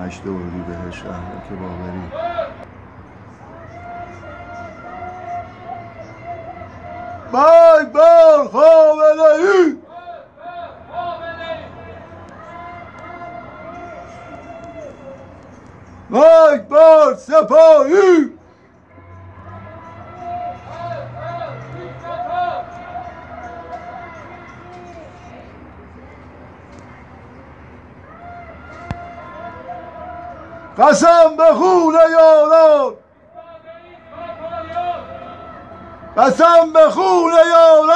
هشت اردی به شهر که باوری. بای بار خامنه ای بای بار سپاهی! قسم به خون یاران قسم به خون یاران